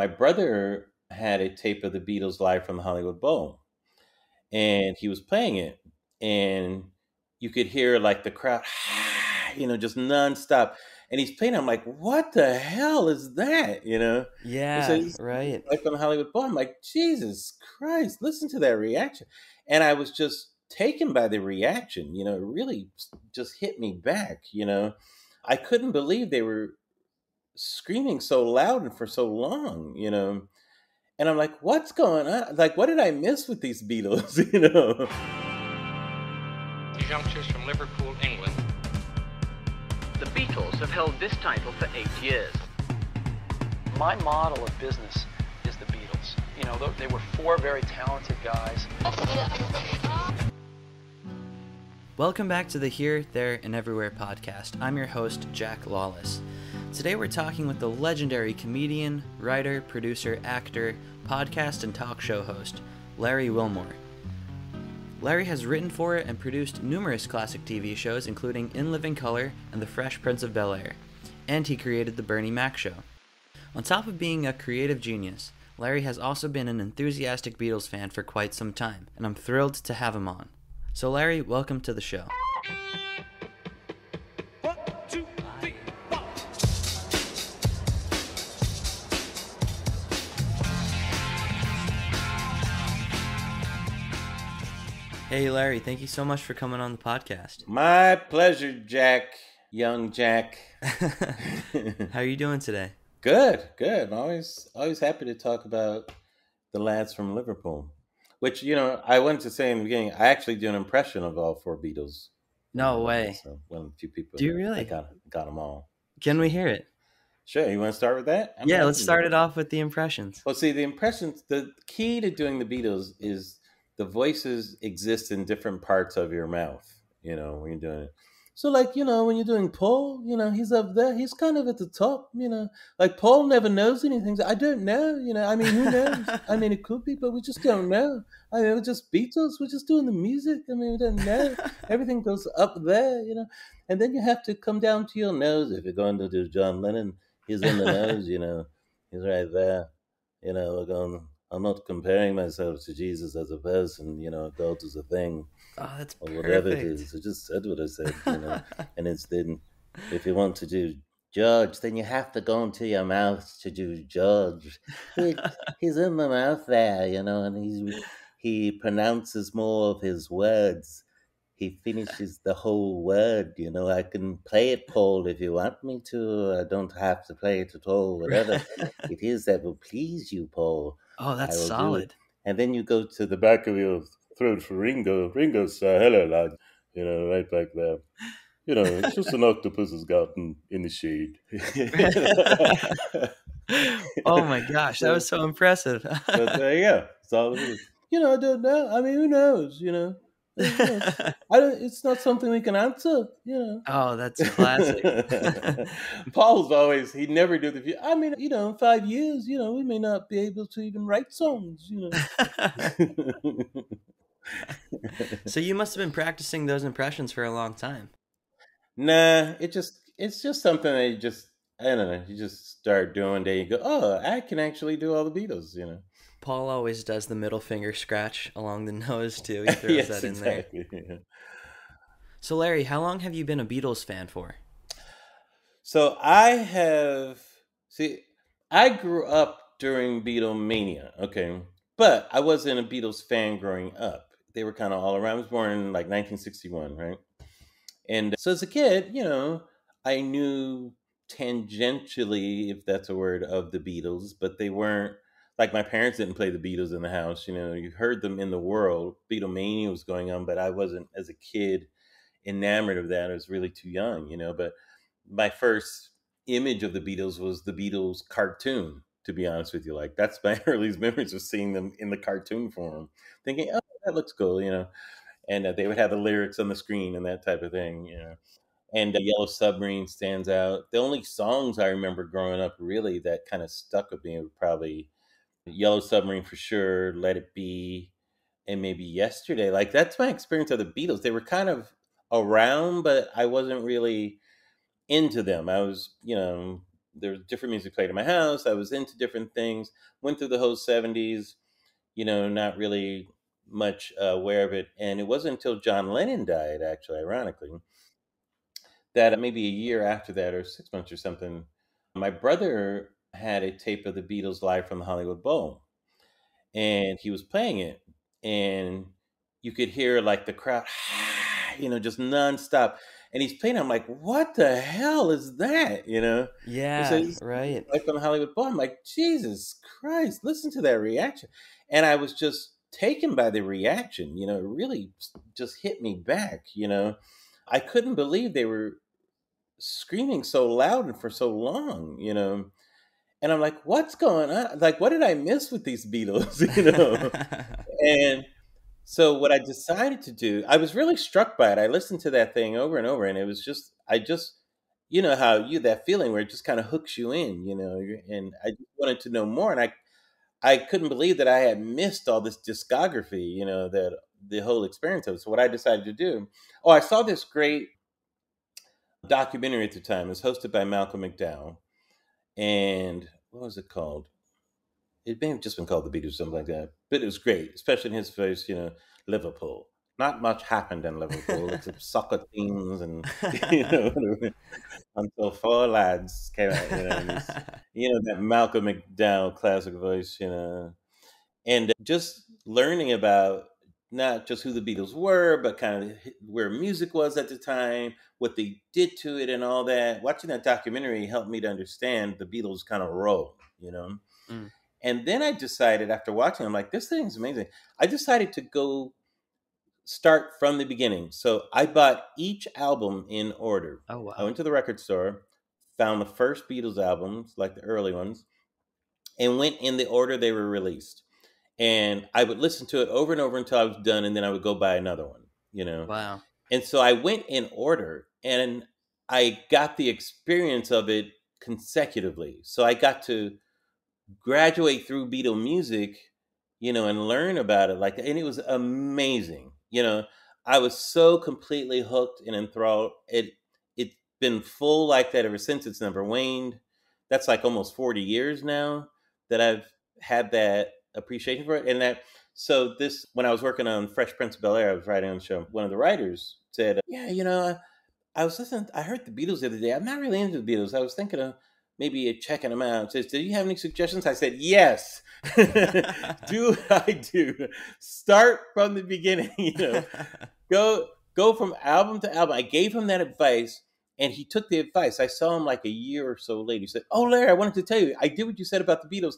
my brother had a tape of the Beatles live from the Hollywood Bowl, and he was playing it, and you could hear like the crowd, you know, just nonstop. And he's playing. I'm like, what the hell is that? You know? Yeah, So right. like from the Hollywood Bowl. I'm like, Jesus Christ, listen to that reaction. And I was just taken by the reaction. You know, it really just hit me back. You know, I couldn't believe they were screaming so loud and for so long. You know, and I'm like, what's going on? Like, what did I miss with these Beatles? you know. These youngsters from Liverpool, England. The Beatles have held this title for eight years. My model of business is the Beatles. You know, they were four very talented guys. Welcome back to the Here, There, and Everywhere podcast. I'm your host, Jack Lawless. Today we're talking with the legendary comedian, writer, producer, actor, podcast, and talk show host, Larry Wilmore. Larry has written for and produced numerous classic TV shows, including In Living Color and The Fresh Prince of Bel Air, and he created The Bernie Mac Show. On top of being a creative genius, Larry has also been an enthusiastic Beatles fan for quite some time, and I'm thrilled to have him on. So, Larry, welcome to the show. Hey, Larry, thank you so much for coming on the podcast. My pleasure, Jack, young Jack. How are you doing today? Good, good. Always, always happy to talk about the lads from Liverpool. Which you know, I wanted to say in the beginning, I actually do an impression of all four Beatles. No um, way. So one of the few people. Do you really? that got got them all. Can we hear it? Sure. You want to start with that? I'm yeah, let's start it off with the impressions. Well, see, the impressions. The key to doing the Beatles is the voices exist in different parts of your mouth. You know, when you're doing it. So, like, you know, when you're doing Paul, you know, he's up there. He's kind of at the top. You know, like Paul never knows anything. I don't know. You know, I mean, who knows? I mean, it could be, but we just don't know. I mean, we're just Beatles. We're just doing the music. I mean, we don't know. Everything goes up there, you know. And then you have to come down to your nose. If you're going to do John Lennon, he's in the nose, you know. He's right there. You know, we're going, I'm not comparing myself to Jesus as a person, you know, God is a thing, Oh, that's or whatever it perfect. is. I just said what I said, you know. and it's then, if you want to do George, then you have to go into your mouth to do George. He, he's in the mouth there, you know, and he's, he pronounces more of his words. He finishes the whole word, you know. I can play it, Paul, if you want me to. I don't have to play it at all, whatever it is that will please you, Paul. Oh, that's I will do solid. And then you go to the back of your throat for Ringo. Ringo's, uh, hello, lad. You know, right back there. You know, it's just an octopus's garden in the shade. oh my gosh, that was so impressive. but there you go. All. You know, I don't know. I mean, who knows? You know? I don't. It's not something we can answer. You know. oh, that's classic. Paul's always he never do the. I mean, you know, in five years, you know, we may not be able to even write songs. You know. so you must have been practicing those impressions for a long time. Nah, it just it's just something that you just I don't know. You just start doing. There you go. Oh, I can actually do all the Beatles. You know. Paul always does the middle finger scratch along the nose too. He throws yes, that in there. exactly. yeah. So Larry, how long have you been a Beatles fan for? So I have see. I grew up during Beatlemania. Okay, but I wasn't a Beatles fan growing up. They were kind of all around. I was born in like 1961, right? And uh, so as a kid, you know, I knew tangentially, if that's a word, of the Beatles, but they weren't like my parents didn't play the Beatles in the house. You know, you heard them in the world. Beatlemania was going on, but I wasn't as a kid enamored of that. I was really too young, you know. But my first image of the Beatles was the Beatles cartoon. To be honest with you, like that's my earliest memories of seeing them in the cartoon form, thinking, "Oh, that looks cool," you know. And uh, they would have the lyrics on the screen and that type of thing, you know. And uh, Yellow Submarine stands out. The only songs I remember growing up really that kind of stuck with me were probably Yellow Submarine for sure, Let It Be, and maybe Yesterday. Like that's my experience of the Beatles. They were kind of around, but I wasn't really into them. I was, you know, there was different music played in my house. I was into different things. Went through the whole '70s, you know, not really much uh, aware of it. And it wasn't until John Lennon died, actually, ironically, that maybe a year after that, or six months or something, my brother had a tape of the Beatles live from the Hollywood Bowl, and he was playing it, and you could hear like the crowd, you know, just nonstop. And he's playing. I'm like, what the hell is that? You know? Yeah, So right. like from the Hollywood Bowl. I'm like, Jesus Christ, listen to that reaction. And I was just taken by the reaction. You know, it really just hit me back. You know, I couldn't believe they were screaming so loud and for so long. You know, and I'm like, what's going on? Like, what did I miss with these Beatles? you know, and so what I decided to do, I was really struck by it. I listened to that thing over and over, and it was just, I just, you know, how you that feeling where it just kind of hooks you in, you know, and I wanted to know more, and I, I couldn't believe that I had missed all this discography, you know, that the whole experience of. So what I decided to do, oh, I saw this great documentary at the time. It was hosted by Malcolm McDowell, and what was it called? It may have just been called The Beatles, something like that. But it was great, especially in his voice, you know, Liverpool. Not much happened in Liverpool except soccer teams and, you know, until four lads came out, you know, you know, that Malcolm McDowell classic voice, you know, and just learning about not just who the Beatles were, but kind of where music was at the time, what they did to it, and all that. Watching that documentary helped me to understand the Beatles kind of role, you know. Mm. And then I decided after watching, I'm like, this thing's amazing. I decided to go start from the beginning. So I bought each album in order. oh wow! I went to the record store, found the first Beatles albums, like the early ones, and went in the order they were released. And I would listen to it over and over until I was done, and then I would go buy another one, you know. Wow. And so I went in order, and I got the experience of it consecutively. So I got to graduate through Beatle music, you know, and learn about it like and it was amazing. You know, I was so completely hooked and enthralled. It it's been full like that ever since it's never waned. That's like almost 40 years now that I've had that appreciation for it. And that so this when I was working on Fresh Prince of Bel Air, I was writing on the show. One of the writers said, "Yeah, you know, I, was listening. I heard the Beatles the other day. I'm not really into the Beatles. I was thinking of maybe checking them out. Says, do you have any suggestions? I said, yes. do I do? Start from the beginning. You know, go go from album to album. I gave him that advice, and he took the advice. I saw him like a year or so later. He said, "Oh, Larry, I wanted to tell you, I did what you said about the Beatles.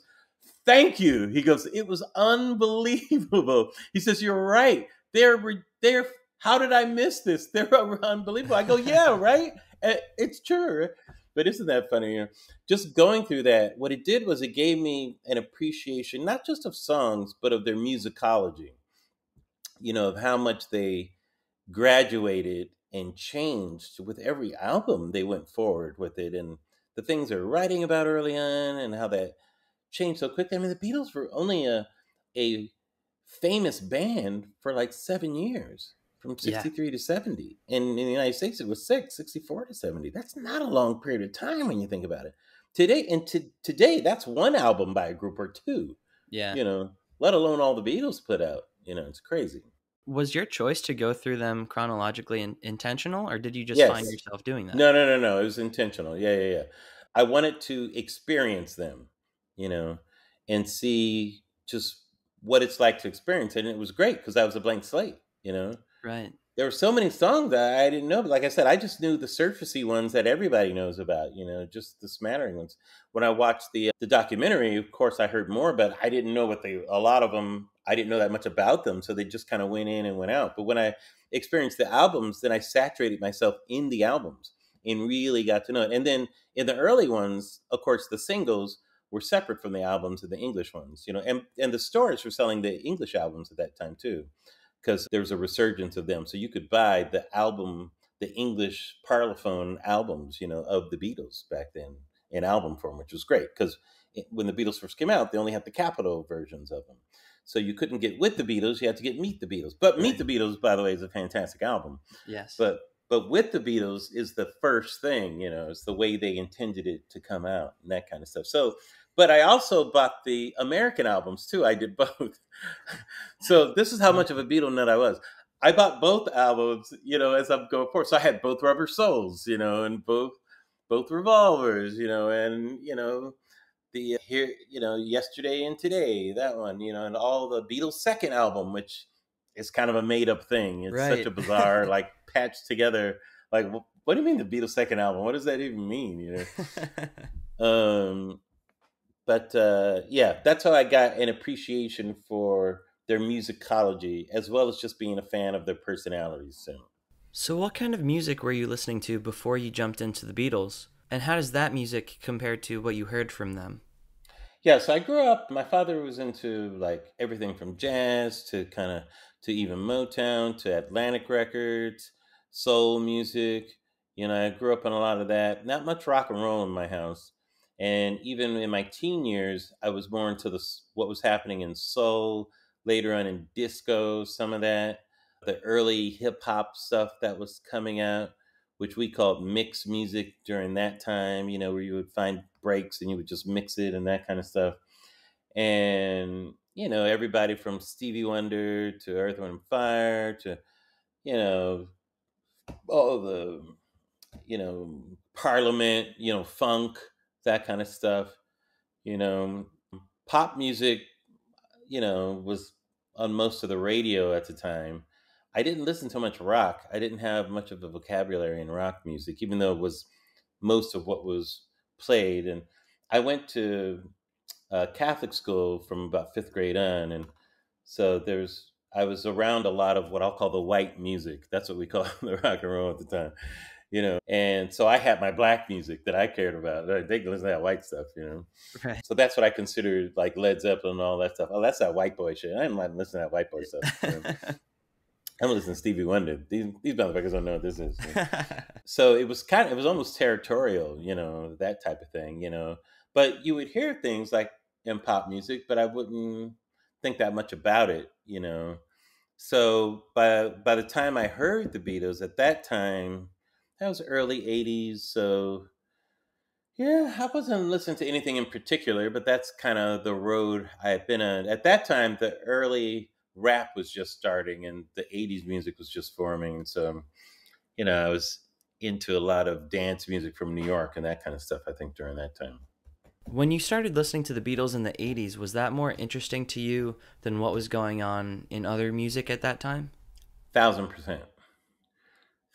Thank you." He goes, "It was unbelievable." He says, "You're right. They're they're. How did I miss this? They're unbelievable." I go, "Yeah, right. It's true." But isn't that funny? Just going through that, what it did was it gave me an appreciation not just of songs, but of their musicology. You know, of how much they graduated and changed with every album they went forward with it and the things they're writing about early on and how that changed so quickly. I mean, the Beatles were only a a famous band for like seven years, from Yeah. 63 to 70. And in the United States, it was six, 64 to 70. That's not a long period of time when you think about it. Today, and to, today, that's one album by a group or two, yeah. you know, let alone all the Beatles put out. You know, it's crazy. Was your choice to go through them chronologically in- intentional, or did you just find yourself doing that? No, no, no, no. It was intentional. Yeah, yeah, yeah. I wanted to experience them, you know, and see just what it's like to experience it. And it was great because I was a blank slate, you know. Right. There were so many songs that I didn't know. But like I said, I just knew the surfacey ones that everybody knows about, you know, just the smattering ones. When I watched the uh, the documentary, of course, I heard more, but I didn't know what they. A lot of them, I didn't know that much about them, so they just kind of went in and went out. But when I experienced the albums, then I saturated myself in the albums and really got to know it. And then in the early ones, of course, the singles were separate from the albums and the English ones, you know, and and the stores were selling the English albums at that time too, because there was a resurgence of them. So you could buy the album, the English Parlophone albums, you know, of the Beatles back then in album form, which was great because when the Beatles first came out, they only had the Capitol versions of them. So you couldn't get with the Beatles; you had to get Meet the Beatles. But Meet the Beatles, by the way, is a fantastic album Yes. but but with the Beatles is the first thing, you know, it's the way they intended it to come out and that kind of stuff. So, but I also bought the American albums too. I did both. so this is how much of a Beatle nut I was. I bought both albums, you know, as I'm going forward. So I had both Rubber Souls, you know, and both both revolvers, you know, and you know, the here, you know, yesterday and today, that one, you know, and all the Beatles second album, which is kind of a made up thing. It's Right. such a bizarre, like patched together. Like, what do you mean the Beatles second album? What does that even mean? You know. Um, but uh, yeah, that's how I got an appreciation for their musicology, as well as just being a fan of their personalities. So. so, what kind of music were you listening to before you jumped into the Beatles? And how does that music compare to what you heard from them? Yeah, so I grew up. My father was into like everything from jazz to kind of to even Motown to Atlantic records, soul music. You know, I grew up on a lot of that. Not much rock and roll in my house, and even in my teen years, I was more into the what was happening in soul. Later on in disco, some of that, the early hip hop stuff that was coming out which we called mix music during that time, you know, where you would find breaks and you would just mix it and that kind of stuff. And, you know, everybody from Stevie Wonder to Earth, Wind and Fire to, you know, all the, you know, Parliament, you know, funk, that kind of stuff. You know, pop music, you know, was on most of the radio at the time. I didn't listen to much rock. I didn't have much of a vocabulary in rock music, even though it was most of what was played. And I went to uh, Catholic school from about fifth grade on, and so there's I was around a lot of what I'll call the white music. That's what we call the rock and roll at the time, you know. And so I had my black music that I cared about. They can listen to that white stuff, you know. Right. So that's what I considered like Led Zeppelin and all that stuff. Oh, that's that white boy shit. I didn't like listening to that white boy stuff. you know. I'm listening to Stevie Wonder. These these motherfuckers don't know what this is. so it was kind of it was almost territorial, you know, that type of thing, you know. But you would hear things like in pop music, but I wouldn't think that much about it, you know. So by by the time I heard the Beatles at that time, that was early '80s. So yeah, I wasn't listening to anything in particular, but that's kind of the road I had been on. At that time, the early rap was just starting and the 80s music was just forming. So, you know, I was into a lot of dance music from New York and that kind of stuff, I think, during that time. when you started listening to the Beatles in the 80s, was that more interesting to you than what was going on in other music at that time? Thousand percent.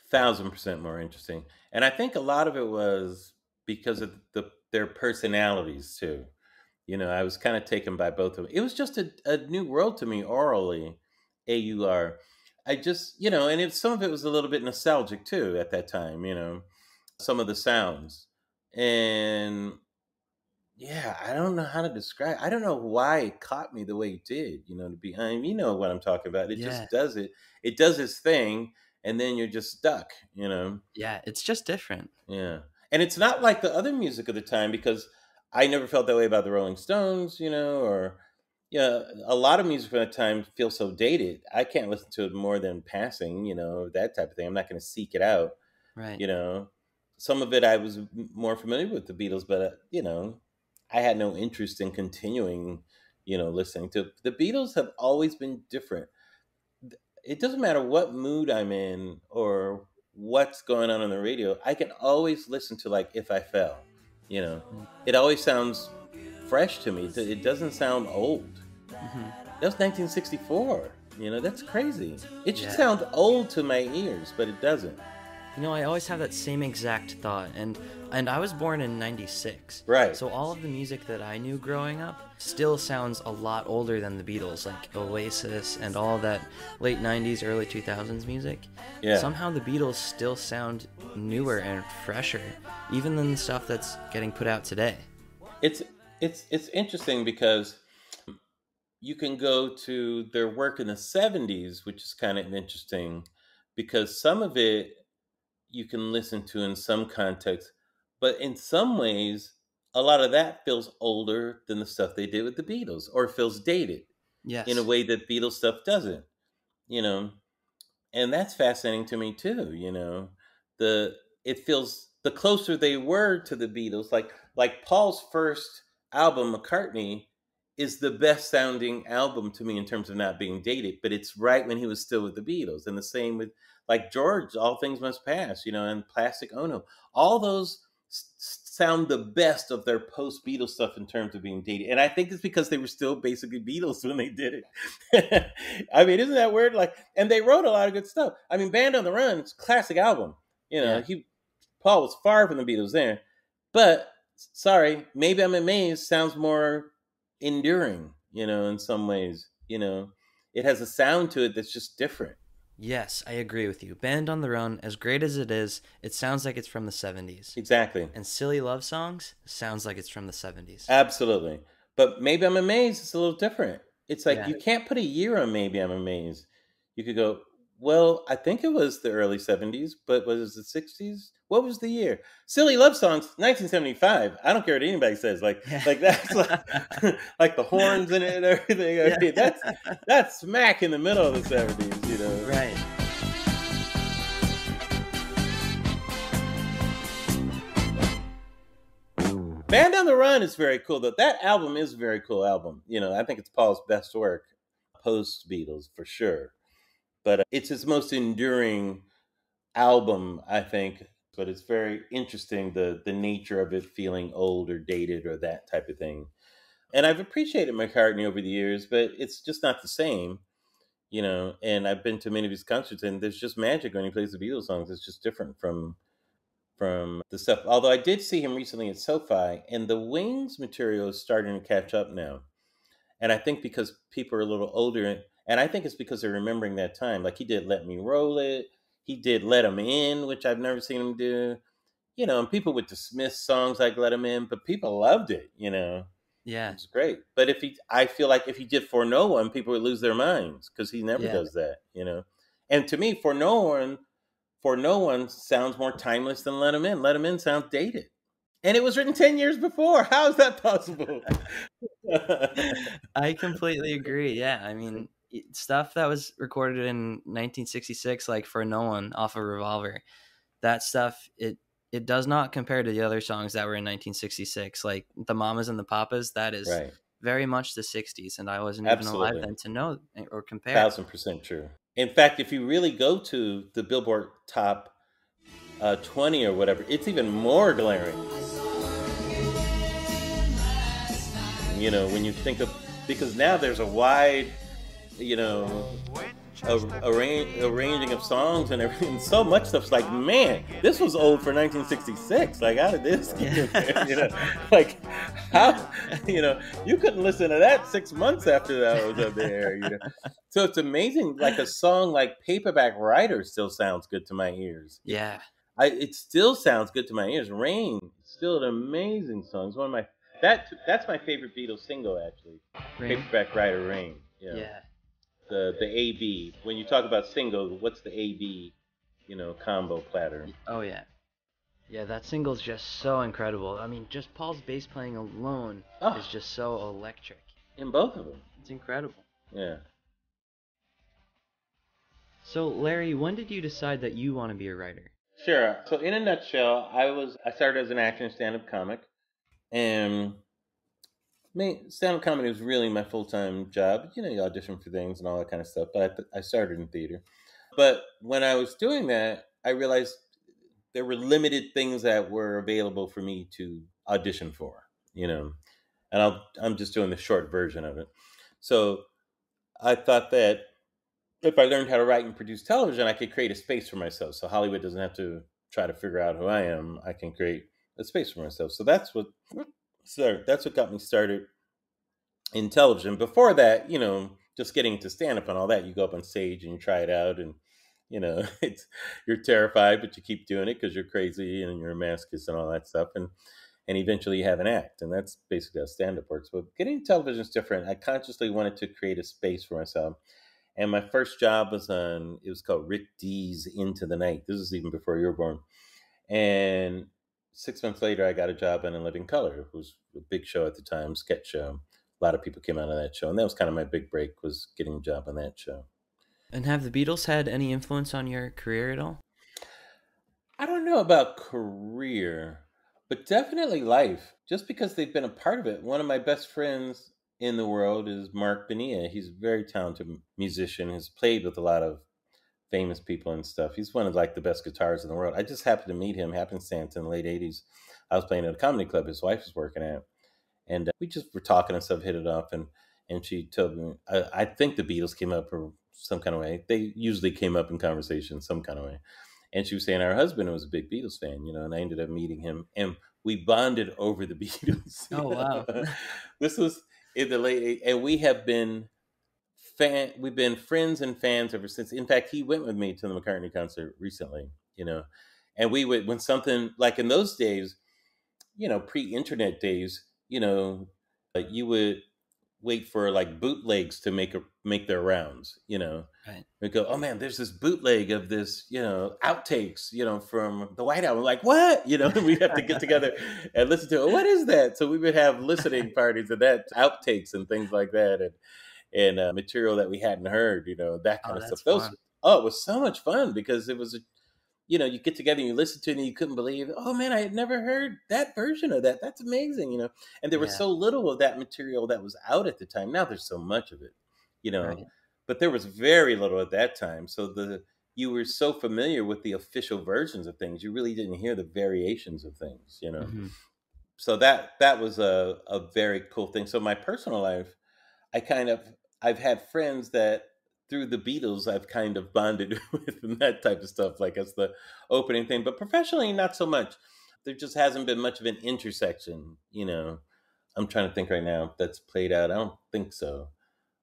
Thousand percent more interesting. And I think a lot of it was because of the their personalities too. You know, I was kind of taken by both of them. It was just a, a new world to me aurally, A U R. I just, you know, and it, some of it was a little bit nostalgic too at that time, you know, some of the sounds. And yeah, I don't know how to describe. I don't know why it caught me the way it did. You know, to be, I mean, you know what I'm talking about. It Yeah. just does it. It does its thing, and then you're just stuck. You know, Yeah, it's just different. yeah. And it's not like the other music of the time because I never felt that way about the Rolling Stones. You know, or yeah, a lot of music from that time feels so dated. I can't listen to it more than passing. You know, that type of thing. I'm not going to seek it out Right. you know some of it i was more familiar with the beatles but uh, you know i had no interest in continuing you know listening to the beatles have always been different it doesn't matter what mood i'm in or what's going on on the radio i can always listen to like if i fell you know? It always sounds fresh to me. It doesn't sound old. Mhm. that was 1964 you know? That's crazy. It should Yeah. sound old to my ears but it doesn't. You know, I always have that same exact thought, and and I was born in '96. Right. So all of the music that I knew growing up still sounds a lot older than the Beatles, like Oasis and all that late '90s, early 2000s music. Yeah. Somehow the Beatles still sound newer and fresher, even than the stuff that's getting put out today. it's it's it's interesting because you can go to their work in the 70s which is kind of interesting because some of it you can listen to in some context but in some ways a lot of that feels older than the stuff they did with the beatles or feels dated Yes. in a way that beatles stuff doesn't you know and that's fascinating to me too you know the it feels the closer they were to the Beatles, like like Paul's first album, McCartney, is the best sounding album to me in terms of not being dated, but it's right when he was still with the Beatles. And the same with like George, All Things Must Pass, you know, and Plastic Ono. All those sound the best of their post Beatles stuff in terms of being dated. And I think it's because they were still basically Beatles when they did it. I mean, isn't that weird? Like, and they wrote a lot of good stuff. I mean, Band on the Run, it's a classic album. You know, Yeah. he Paul was far from the Beatles there. But sorry, maybe I'm amazed sounds more enduring, you know, in some ways. You know, it has a sound to it that's just different. Yes, I agree with you. Band on the Run, as great as it is, it sounds like it's from the 70s. Exactly. And Silly Love Songs sounds like it's from the 70s. Absolutely. But maybe I'm amazed it's a little different. It's like Yeah. you can't put a year on maybe I'm amazed. You could go, well, I think it was the early 70s, but was it the 60s? What was the year? Silly Love Songs, 1975. I don't care what anybody says. Like Yeah. like that's like, like the horns in it and everything. Mean, that's that's smack in the middle of the 70s, you know. Right. Band on the Run is very cool. Though that album is a very cool album. You know, I think it's Paul's best work post Beatles for sure. But uh, it's his most enduring album, I think. But it's very interesting the the nature of it feeling old or dated or that type of thing. And I've appreciated McCartney over the years, but it's just not the same. You know, and I've been to many of his concerts, and there's just magic when he plays the Beatles songs. It's just different from from the stuff. Although I did see him recently at SoFi, and the Wings material is starting to catch up now. And I think because people are a little older, and I think it's because they're remembering that time. Like he did "Let Me Roll It," he did "Let Him In," which I've never seen him do. You know, and people would dismiss songs like "Let Him In," but people loved it. You know, Yeah. it's great. But if he, I feel like if he did "For No One," people would lose their minds because he never Yeah. does that. You know, and to me, "For No One," "For No One" sounds more timeless than Let Him In." Let Him In" sounds dated, and it was written ten years before. How is that possible? I completely agree. Yeah. I mean, stuff that was recorded in 1966, like for no one off of Revolver, that stuff, it, it does not compare to the other songs that were in 1966. Like the Mamas and the Papas, that is right, very much the 60s. And I wasn't even alive then to know or compare. thousand percent true. In fact, if you really go to the Billboard Top uh, twenty or whatever, it's even more glaring. You know, when you think of because now there's a wide, you know, arra- arranging of songs and everything. So much stuff's like, man, this was old for 1966. Like, how did this get there? You know, like how, you know, you couldn't listen to that six months after that was up there. You know, so it's amazing. Like a song like Paperback Writer still sounds good to my ears. Yeah. I it still sounds good to my ears. Rain, still an amazing song. It's one of my that that's my favorite Beatles single actually. Rain. Paperback Writer, Rain. Yeah. Yeah. The the AB. When you talk about singles, what's the AB? You know, combo platter. Oh yeah. Yeah, that single's just so incredible. I mean, just Paul's bass playing alone Oh. is just so electric. In both of them. It's incredible. Yeah. So, Larry, when did you decide that you want to be a writer? Sure. So in a nutshell, I was I started as an actor and stand-up comic, and main stand-up comedy was really my full-time job. You know, you audition for things and all that kind of stuff. But I, I started in theater. But when I was doing that, I realized there were limited things that were available for me to audition for. You know, and I'll, I'm just doing the short version of it. So I thought that if I learned how to write and produce television, I could create a space for myself. So Hollywood doesn't have to try to figure out who I am. I can create a space for myself. So that's what so that's what got me started in television. Before that, you know, just getting to stand up and all that, you go up on stage and you try it out and you know, it's you're terrified, but you keep doing it because you're crazy and you're a masochist and all that stuff. And and eventually you have an act. And that's basically how stand up works. But getting television is different. I consciously wanted to create a space for myself. And my first job was on, it was called Rick Dees Into the Night. This is even before you were born. And six months later, I got a job on In Living Color. Was a big show at the time, sketch show. A lot of people came out of that show. And that was kind of my big break was getting a job on that show. And have the Beatles had any influence on your career at all? I don't know about career, but definitely life. Just because they've been a part of it. One of my best friends in the world is Mark Benia. He's a very talented musician. Has played with a lot of famous people and stuff. He's one of like the best guitarists in the world. I just happened to meet him happenstance in the late '80s. I was playing at a comedy club his wife was working at, and uh, we just were talking and stuff, hit it off, and and she told me I, I think the Beatles came up or some kind of way. They usually came up in conversation some kind of way. And she was saying our husband was a big Beatles fan, you know, and I ended up meeting him and we bonded over the Beatles. Oh wow. this was in the late and we have been fan we've been friends and fans ever since. In fact, he went with me to the McCartney concert recently, you know. And we would when something like in those days, you know, pre-internet days, you know, uh, you would wait for like bootlegs to make a make their rounds, you know. Right. We go, oh man, there's this bootleg of this, you know, outtakes, you know, from the White Album. Like what? You know, we'd have to get together and listen to it. What is that? So we would have listening parties of that outtakes and things like that, and and uh, material that we hadn't heard, you know, that kind Oh, of stuff. Those, fun. oh, it was so much fun because it was a you know, you get together and you listen to it and you couldn't believe, oh man, I had never heard that version of that. That's amazing, you know. And there was so little of that material that was out at the time. Now there's so much of it, you know. Right. But there was very little at that time. So the you were so familiar with the official versions of things, you really didn't hear the variations of things, you know. Mhm. So that that was a a very cool thing. So my personal life, I kind of I've had friends that through the Beatles I've kind of bonded with and that type of stuff, like as the opening thing. But professionally, not so much. There just hasn't been much of an intersection, you know. I'm trying to think right now if that's played out. I don't think so.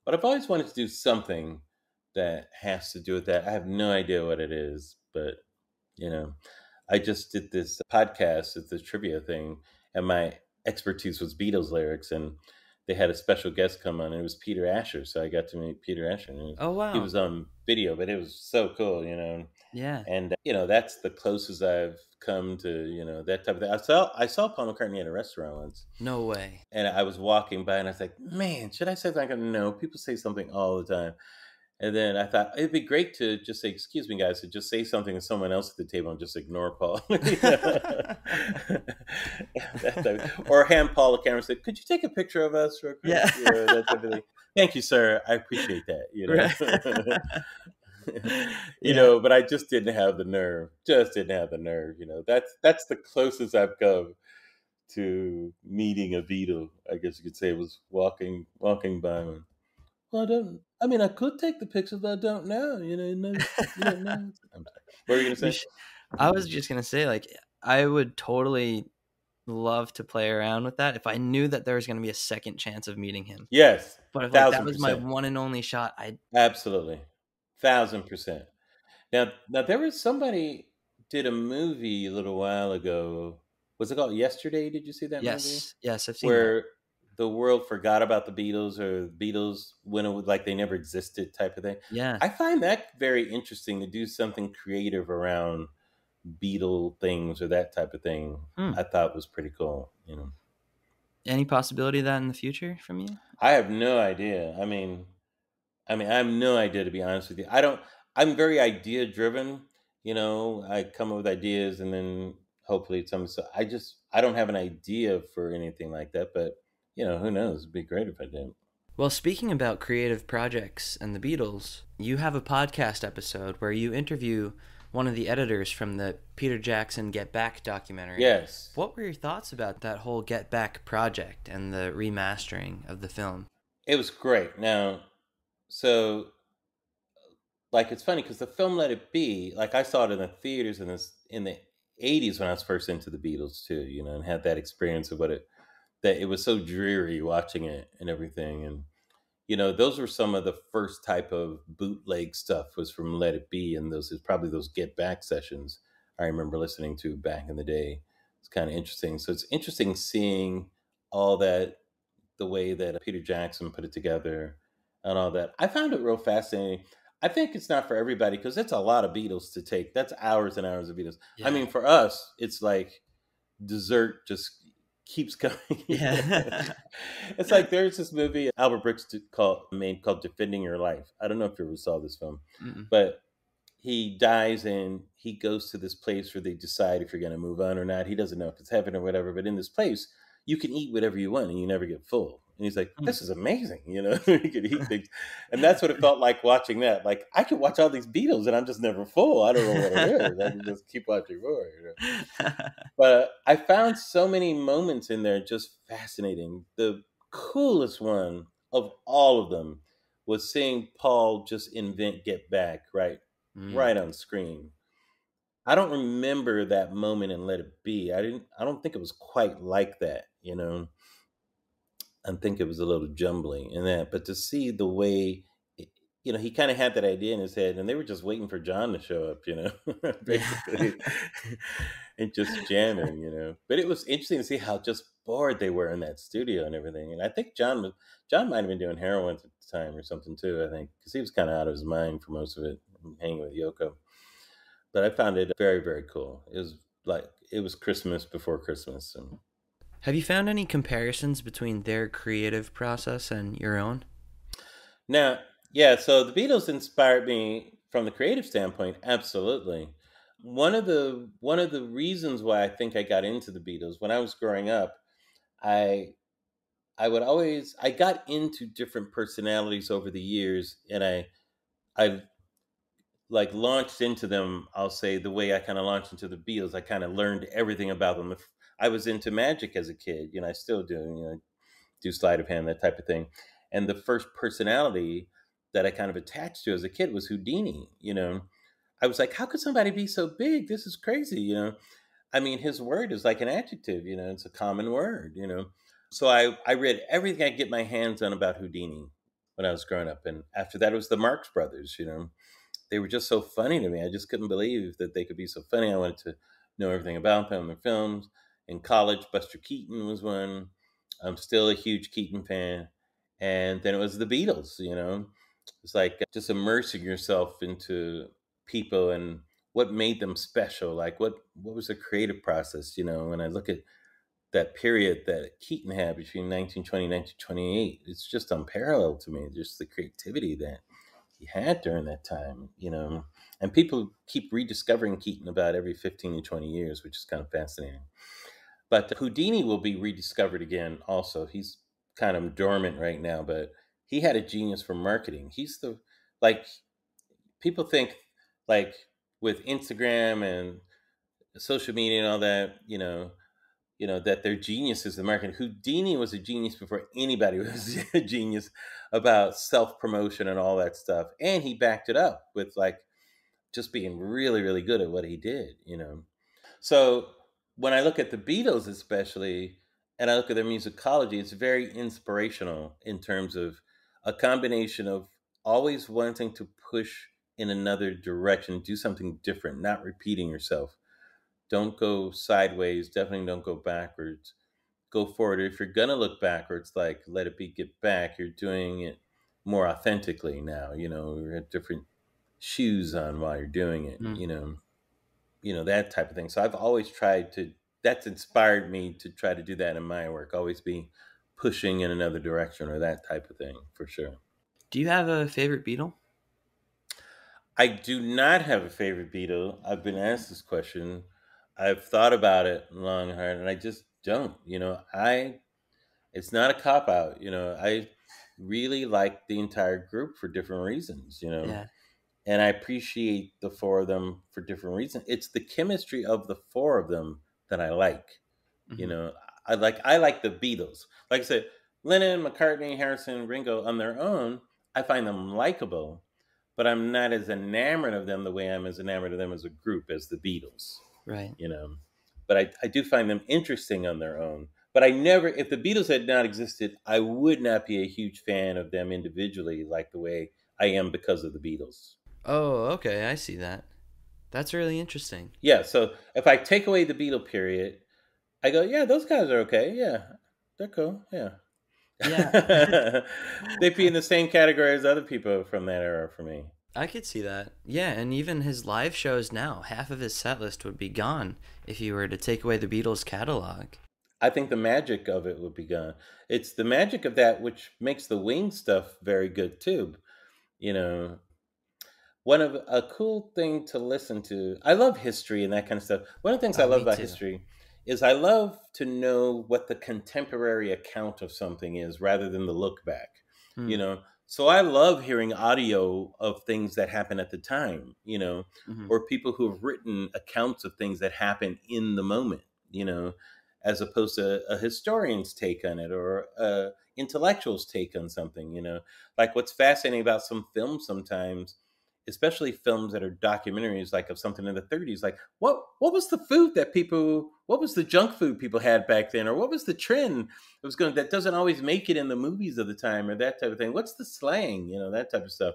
But I've always wanted to do something that has to do with that. I have no idea what it is, but you know, I just did this podcast, it's a trivia thing, and my expertise was Beatles lyrics, and they had a special guest come on, and it was Peter Asher. So I got to meet Peter Asher. And was- Oh wow. He was on video, but it was so cool, you know. yeah. And you know, that's the closest I've come to, you know, that type of thing. I saw I saw Paul McCartney at a restaurant once, No way. and I was walking by, and I was like, "Man, should I say something?" No, people say something all the time. And then I thought it'd be great to just say, "Excuse me, guys," to just say something to someone else at the table and just ignore Paul, or hand Paul a camera and say, "Could you take a picture of us, real quick?" Yeah. You know, that type of thing. Thank you, sir. I appreciate that. You know. Right. you Yeah. know, but I just didn't have the nerve. Just didn't have the nerve. You know, that's that's the closest I've come to meeting a Beatle. I guess you could say was walking walking by one. Well, I don't. I mean, I could take the pictures, but I don't know. You know, you, know, you don't know. I'm. What were you gonna say? I was just gonna say, like, I would totally love to play around with that if I knew that there was gonna be a second chance of meeting him. Yes, But if like, that was my one and only shot, I absolutely, thousand percent. Now, now there was somebody did a movie a little while ago. Was it called Yesterday? Did you see that movie? yes, yes, I've seen that. The world forgot about the Beatles or the Beatles went away like they never existed type of thing. Yeah, I find that very interesting to do something creative around Beatle things or that type of thing. Hmm. I thought was pretty cool. You know, any possibility of that in the future from you? I have no idea. I mean, I mean, I have no idea to be honest with you. I don't. I'm very idea driven. You know, I come up with ideas and then hopefully it's something. So I just I don't have an idea for anything like that. But you know, who knows? It'd be great if I did. Well, speaking about creative projects and the Beatles, you have a podcast episode where you interview one of the editors from the Peter Jackson Get Back documentary. Yes. What were your thoughts about that whole Get Back project and the remastering of the film? It was great. Now, so like it's funny because the film Let It Be, like I saw it in the theaters in this in the '80s when I was first into the Beatles too, you know, and had that experience of what it that it was so dreary watching it and everything, and you know, those were some of the first type of bootleg stuff was from Let It Be, and those is probably those Get Back sessions I remember listening to back in the day. It's kind of interesting. So it's interesting seeing all that the way that Peter Jackson put it together and all that. I found it real fascinating. I think it's not for everybody because it's a lot of Beatles to take. That's hours and hours of Beatles. I mean, for us, it's like dessert just keeps coming. Yeah. it's like there's this movie Albert Brooks called made called Defending Your Life. I don't know if you ever saw this film, Mm-mm. but he dies and he goes to this place where they decide if you're going to move on or not. He doesn't know if it's heaven or whatever, but in this place, you can eat whatever you want and you never get full. And he's like, Hmm. "This is amazing," you know. you can eat things, and that's what it felt like watching that. Like I could watch all these Beatles and I'm just never full. I don't know what it is. I can just keep watching more. You know? But I found so many moments in there just fascinating. The coolest one of all of them was seeing Paul just invent Get Back right Mm. right on screen. I don't remember that moment in Let It Be. I didn't I don't think it was quite like that, you know. I think it was a little jumbling in that, but to see the way it- you know, he kind of had that idea in his head, and they were just waiting for John to show up, you know, basically, and just jamming, you know. But it was interesting to see how just bored they were in that studio and everything. And I think John was John might have been doing heroin at the time or something too. I think because he was kind of out of his mind for most of it, hanging with Yoko. But I found it very very cool. It was like it was Christmas before Christmas, and Have you found any comparisons between their creative process and your own? Now, yeah, so the Beatles inspired me from the creative standpoint, absolutely. One of the one of the reasons why I think I got into the Beatles when I was growing up, I I would always I got into different personalities over the years and I I like launched into them, I'll say the way I kind of launched into the Beatles, I kind of learned everything about them. I was into magic as a kid, you know, I still do, you know, do sleight of hand, that type of thing. And the first personality that I kind of attached to as a kid was Houdini. You know, I was like, how could somebody be so big? This is crazy. You know, I mean, his word is like an adjective. You know, it's a common word. You know, so I I read everything I could get my hands on about Houdini when I was growing up, and after that it was the Marx Brothers. You know, they were just so funny to me. I just couldn't believe that they could be so funny. I wanted to know everything about them, and their films. In college, Buster Keaton was one. I'm still a huge Keaton fan. And then it was the Beatles, you know. It's like uh, just immersing yourself into people and what made them special. Like what what was the creative process, you know, when I look at that period that Keaton had between 1920 and 1928, it's just unparalleled to me. Just the creativity that he had during that time, you know. And people keep rediscovering Keaton about every 15 to 20 years, which is kind of fascinating. But Houdini will be rediscovered again also. He's kind of dormant right now, but he had a genius for marketing. He's the like people think like with Instagram and social media and all that, you know, you know that their genius is the marketing. Houdini was a genius before anybody was a genius about self promotion and all that stuff, and he backed it up with like just being really, really good at what he did. You know, so when I look at the Beatles, especially, and I look at their musicology, it's very inspirational in terms of a combination of always wanting to push in another direction, do something different, not repeating yourself. Don't go sideways, definitely don't go backwards. Go forward. If you're gonna look backwards, like let it be get back, you're doing it more authentically now. You know, you have different shoes on while you're doing it, Mm. you know, you know, that type of thing. So I've always tried to that's inspired me to try to do that in my work, always be pushing in another direction or that type of thing for sure. Do you have a favorite Beatle I do not have a favorite Beatle I've been asked this question. I've thought about it long and hard, and I just don't. You know, I it's not a cop out. You know, I really like the entire group for different reasons. You know, Yeah. And I appreciate the four of them for different reasons. It's the chemistry of the four of them that I like. You Mhm. know, I like I like the Beatles. Like I said, Lennon, McCartney, Harrison, Ringo on their own, I find them likable, but I'm not as enamored of them the way I'm as enamored of them as a group as the Beatles. Right. You know, but I, I do find them interesting on their own. But I never, if the Beatles had not existed, I would not be a huge fan of them individually like the way I am because of the Beatles. Oh, okay. I see that. That's really interesting. Yeah, so if I take away the Beatle period, I go, yeah, those guys are okay. Yeah, they're cool. Yeah. Yeah. They'd be in the same category as other people from that era for me. I could see that. Yeah, and even his live shows now, half of his set list would be gone if you were to take away the Beatles catalog. I think the magic of it would be gone. It's the magic of that which makes the wing stuff very good too. You know, one of a cool thing to listen to. I love history and that kind of stuff. One of the things I Oh, love about too. history is I love to know what the contemporary account of something is rather than the look back. Hmm. You know, so I love hearing audio of things that happen at the time. You know, Mhm. or people who have written accounts of things that happen in the moment, you know, as opposed to a historian's take on it or a intellectual's take on something, you know. Like what's fascinating about some films sometimes, especially films that are documentaries like of something in the 30s, like what what was the food that people what was the junk food people had back then or what was the trend that was going that doesn't always make it in the movies of the time or that type of thing. What's the slang, you know, that type of stuff.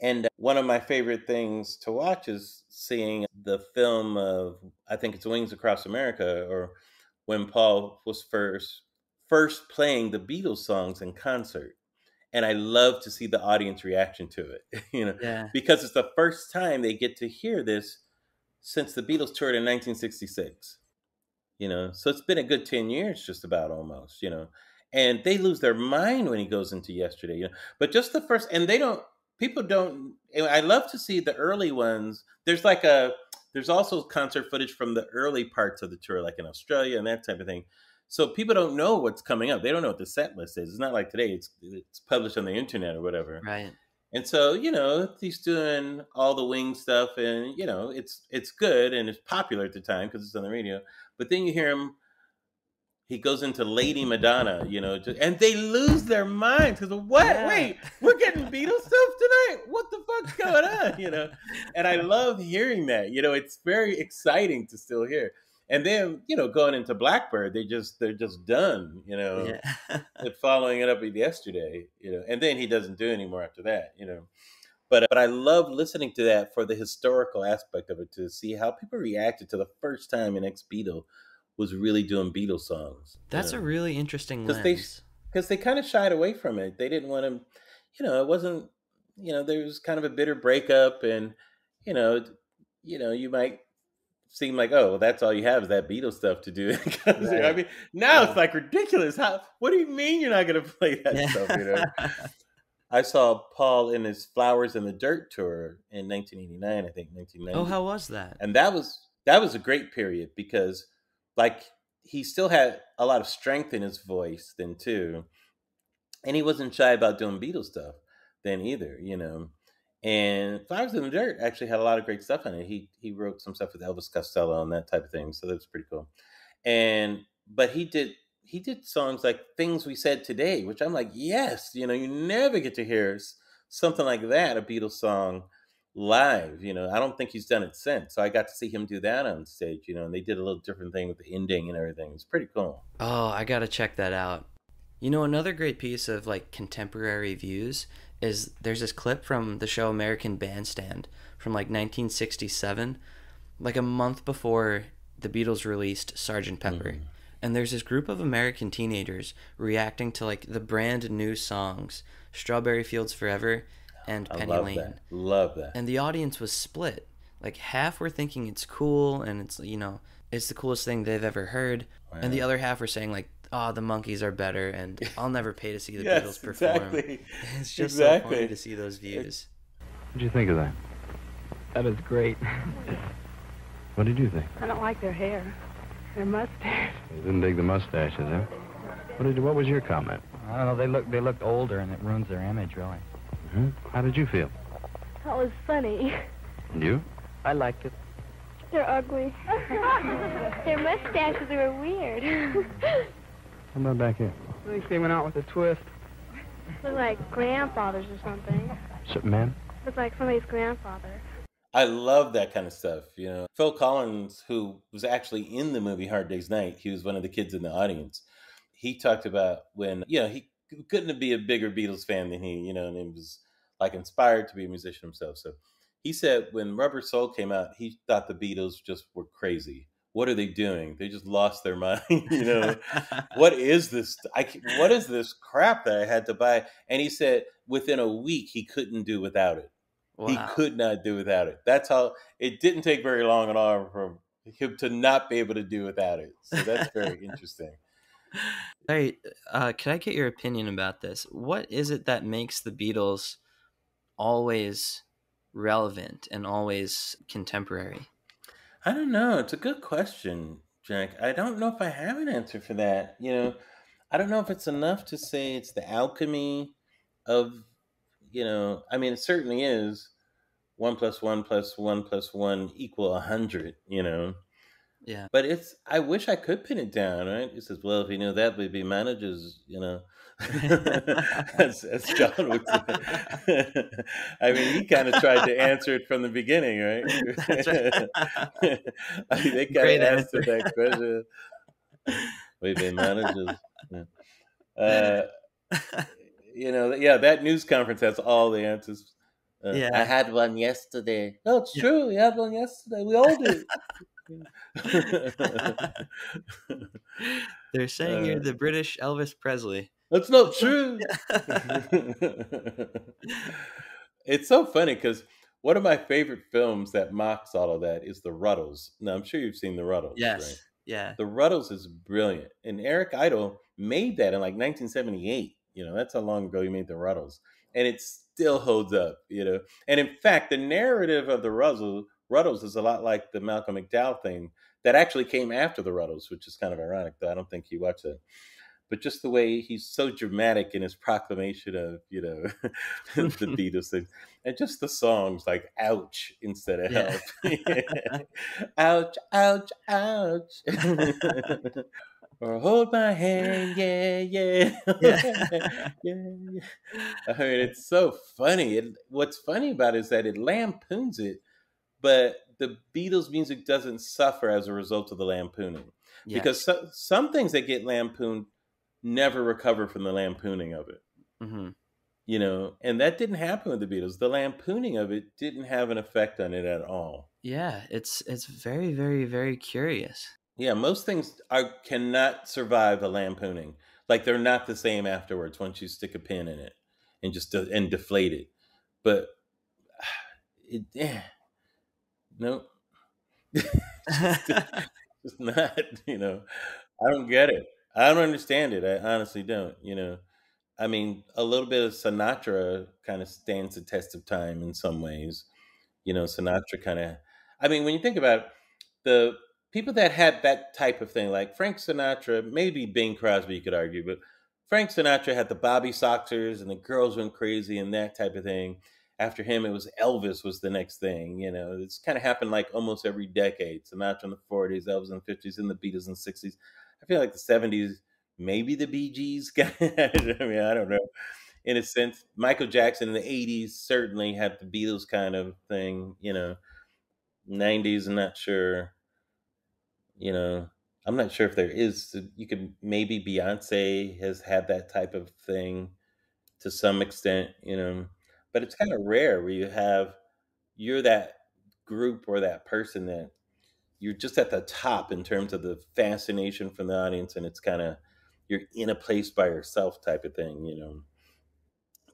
And uh, one of my favorite things to watch is seeing the film of I think it's Wings Across America or when Paul was first first playing the Beatles songs in concert. And I love to see the audience reaction to it, you know, Yeah. because it's the first time they get to hear this since the Beatles toured in 1966. You know, so it's been a good 10 years just about almost, you know. And they lose their mind when he goes into yesterday, you know. But just the first and they don't people don't I love to see the early ones. There's like a there's also concert footage from the early parts of the tour, like in Australia and that type of thing. So people don't know what's coming up. They don't know what the set list is. It's not like today. It's it's published on the internet or whatever. Right. And so, you know, he's doing all the wing stuff and, you know, it's it's good and it's popular at the time because it's on the radio. But then you hear him he goes into Lady Madonna, you know, just, and they lose their minds because what? Yeah. Wait, we're getting Beatles stuff tonight. What the fuck's going on? You know, and I love hearing that. You know, it's very exciting to still hear. And then, you know, going into Blackbird, they just they're just done. You know, Yeah. following it up with yesterday, you know, and then he doesn't do anymore after that, you know. But but I love listening to that for the historical aspect of it to see how people reacted to the first time an ex Beatle was really doing Beatles songs. That's a know. really interesting 'Cause they- lens. because they kind of shied away from it. They didn't want to, you know, it wasn't, you know, there was kind of a bitter breakup, and you know, you know, you might seem like, oh, well, that's all you have is that Beatles stuff to do. 'Cause, you know, I mean, now it's like ridiculous. How? What do you mean you're not going to play that Yeah. stuff? You know. I saw Paul in his Flowers in the Dirt tour in 1989, I think 1990 oh, how was that? and that was that was a great period because like he still had a lot of strength in his voice then too and he wasn't shy about doing beatles stuff then either you know and flowers in the dirt actually had a lot of great stuff in it he he wrote some stuff with elvis costello and that type of thing so that's pretty cool and but he did he did songs like things we said today which i'm like yes you know you never get to hear something like that a beatles song live. You know, I don't think he's done it since. So I got to see him do that on stage. You know, and they did a little different thing with the ending and everything. It's pretty cool. Oh, I gotta check that out. You know, another great piece of like contemporary views is there's this clip from the show American Bandstand from like 1967, like a month before the Beatles released Sgt. Pepper. Mm-hmm. And there's this group of American teenagers reacting to like the brand new songs Strawberry Fields Forever and I Penny love Lane that. Love that. and the audience was split. Like half were thinking it's cool and it's you know it's the coolest thing they've ever heard, and the other half were saying like, "Oh, the Monkees are better," and I'll never pay to see the yes, Beatles perform. exactly. It's just so Exactly. funny to see those views. What'd you think of that? That is great. What did you think? I don't like their hair. Their mustache. You didn't dig the mustaches, huh? What did? What was your comment? I don't know. They look they look older, and it ruins their image, really. hmm How did you feel? That was funny. And you? I liked it. They're ugly. their mustaches were weird. How about back here? I think they went out with a twist. Look like grandfathers or something. So, man? Look like somebody's grandfather. I love that kind of stuff. You know, Phil Collins, who was actually in the movie Hard Day's Night, he was one of the kids in the audience. He talked about when, you know, he couldn't be a bigger Beatles fan than he, you know, and he was like inspired to be a musician himself. So he said when Rubber Soul came out, he thought the Beatles just were crazy. What are they doing? They just lost their mind, you know. what is this? I what is this crap that I had to buy? And he said within a week he couldn't do without it. He could not do without it. That's how it didn't take very long at all for him to not be able to do without it. So that's very interesting. Hey, uh, can I get your opinion about this? What is it that makes the Beatles always relevant and always contemporary? I don't know. It's a good question, Jack. I don't know if I have an answer for that. You know, I don't know if it's enough to say it's the alchemy of, you know, I mean, it certainly is one plus one plus one plus one equal a hundred, you know. Yeah. But it's I wish I could pin it down, right? He says, Well, if he knew that we'd be managers, you know. as, as John would say. I mean, he kind of tried to answer it from the beginning, right? Right. I mean, they kind of answered answer. that question. We've been managers. Yeah. Uh, you know, yeah, that news conference has all the answers. Uh, Yeah. I had one yesterday. No, it's Yeah. true. We had one yesterday. We all do. They're saying you're Uh, the British Elvis Presley. That's not true. it's so funny because one of my favorite films that mocks all of that is The Rutles. Now, I'm sure you've seen The Rutles, Yes. right? Yeah. The Rutles is brilliant. And Eric Idle made that in like 1978. You know, that's how long ago he made The Rutles. And it still holds up, you know. And in fact, the narrative of The Rutles, Rutles is a lot like the Malcolm McDowell thing that actually came after The Rutles, which is kind of ironic, though I don't think you watched it. But just the way he's so dramatic in his proclamation of, you know, the Beatles thing. And just the songs like ouch instead of Yeah. help. ouch, ouch, ouch. or hold my hand, yeah, yeah. Yeah. yeah, yeah. I mean, it's so funny. And what's funny about it is that it lampoons it, but the Beatles music doesn't suffer as a result of the lampooning. Because so, some things that get lampooned never recover from the lampooning of it. Hmm you know and that didn't happen with the beatles. The lampooning of it didn't have an effect on it at all. Yeah, it's it's very very very curious. yeah most things are cannot survive a lampooning. Like they're not the same afterwards once you stick a pin in it and just and deflate it. But it eh, no it's not you know. I don't get it. I don't understand it. I honestly don't you know. I mean a little bit of sinatra kind of stands the test of time in some ways. You know sinatra kind of i mean when you think about it, the people that had that type of thing like frank sinatra maybe bing crosby you could argue but frank sinatra had the bobby soxers and the girls went crazy and that type of thing after him it was elvis was the next thing you know it's kind of happened like almost every decade sinatra in the 40s elvis in the 50s and the beatles in the 60s i feel like the 70s maybe the gees i mean i don't know. In a sense michael jackson in the 80s certainly had the beatles kind of thing you know. 90s i'm not sure. You know i'm not sure if there is you could maybe beyonce has had that type of thing to some extent you know but it's kind of rare where you have you're that group or that person that you're just at the top in terms of the fascination from the audience and it's kind of you're in a place by yourself type of thing you know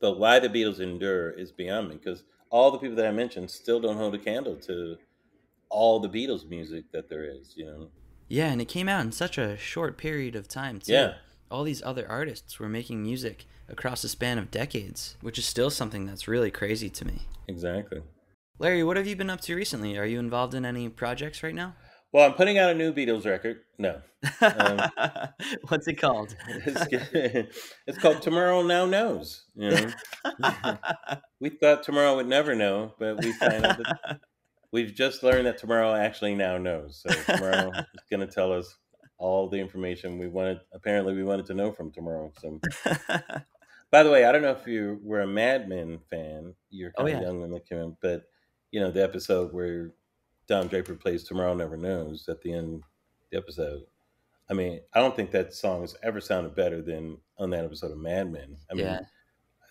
but why the beatles endure is beyond me because all the people that i mentioned still don't hold a candle to all the beatles music that there is you know Yeah, and it came out in such a short period of time too. Yeah. All these other artists were making music across a span of decades, which is still something that's really crazy to me. exactly Larry, what have you been up to recently? Are you involved in any projects right now? well i'm putting out a new beatles record no Um, What's it called? it's, it's called tomorrow now knows you know we thought tomorrow would never know but we find out that we've just learned that tomorrow actually now knows so tomorrow is going to tell us all the information we wanted apparently we wanted to know from tomorrow so by the way i don't know if you were a mad men fan you're Oh, kind of young when that came out but you know the episode where don draper plays tomorrow never knows at the end of the episode i mean i don't think that song has ever sounded better than on that episode of mad men i mean Yeah.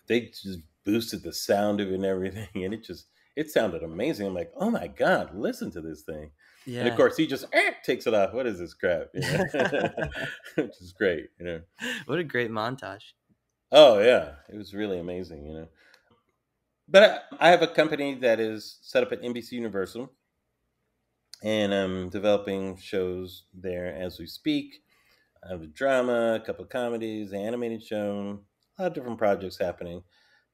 they just boosted the sound of it and everything and it just it sounded amazing i'm like oh my god listen to this thing yeah. and of course he just eh, takes it off what is this crap you know? which is great you know what a great montage. Oh yeah it was really amazing you know but I, I have a company that is set up at nbc universal and i'm developing shows there as we speak i have a drama a couple of comedies an animated show a lot of different projects happening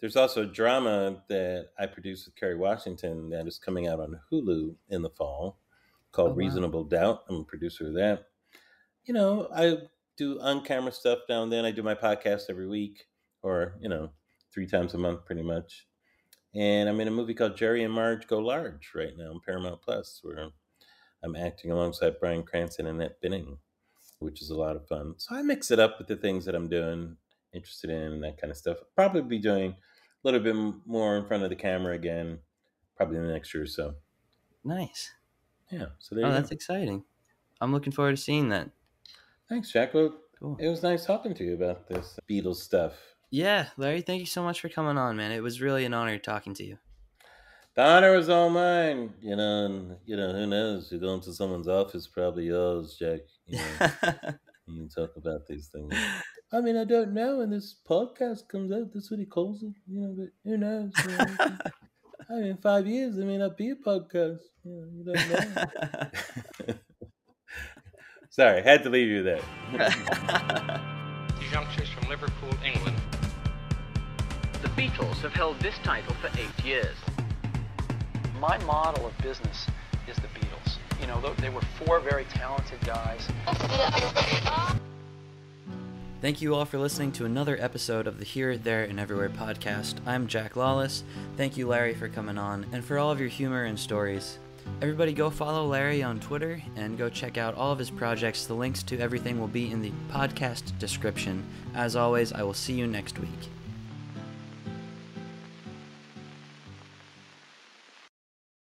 there's also a drama that I produced with Kerry Washington that is coming out on Hulu in the fall called Oh, wow. Reasonable Doubt. I'm a producer of that. You know, I do on camera stuff now and then. I do my podcast every week or, you know, three times a month pretty much. And I'm in a movie called Jerry and Marge Go Large right now on Paramount Plus, where I'm acting alongside Bryan Cranston and Annette Bening, which is a lot of fun. So I mix it up with the things that I'm doing, interested in, and that kind of stuff. Probably be doing a little bit more in front of the camera again, probably in the next year or so. Nice. Yeah. So there Oh, that's go. exciting. I'm looking forward to seeing that. Thanks, Jack. Well, Cool. it was nice talking to you about this Beatles stuff. Yeah, Larry, thank you so much for coming on, man. It was really an honor talking to you. The honor was all mine, you know, and you know, who knows? You go into someone's office, probably yours, Jack. You know, and you talk about these things. I mean, I don't know when this podcast comes out. That's what he calls it, you know. But who knows? you know, I mean, five years, there may not be a podcast. You, know, you don't know. Sorry, had to leave you there. These youngsters from Liverpool, England. The Beatles have held this title for eight years. My model of business is the Beatles. You know, they- they were four very talented guys. Thank you all for listening to another episode of the Here, There, and Everywhere podcast. I'm Jack Lawless. Thank you, Larry, for coming on and for all of your humor and stories. Everybody go follow Larry on Twitter and go check out all of his projects. The links to everything will be in the podcast description. As always, I will see you next week.